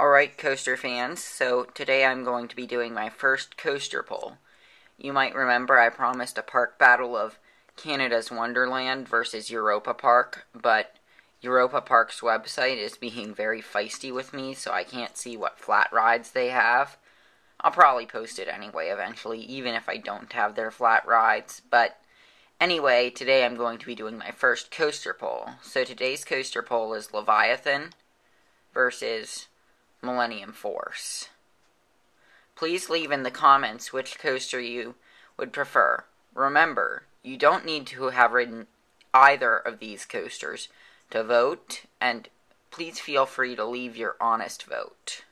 Alright, coaster fans, so today I'm going to be doing my first coaster poll. You might remember I promised a park battle of Canada's Wonderland versus Europa Park, but Europa Park's website is being very feisty with me, so I can't see what flat rides they have. I'll probably post it anyway eventually, even if I don't have their flat rides, but anyway, today I'm going to be doing my first coaster poll. So today's coaster poll is Leviathan versus Millennium Force. Please leave in the comments which coaster you would prefer. Remember, you don't need to have ridden either of these coasters to vote, and please feel free to leave your honest vote.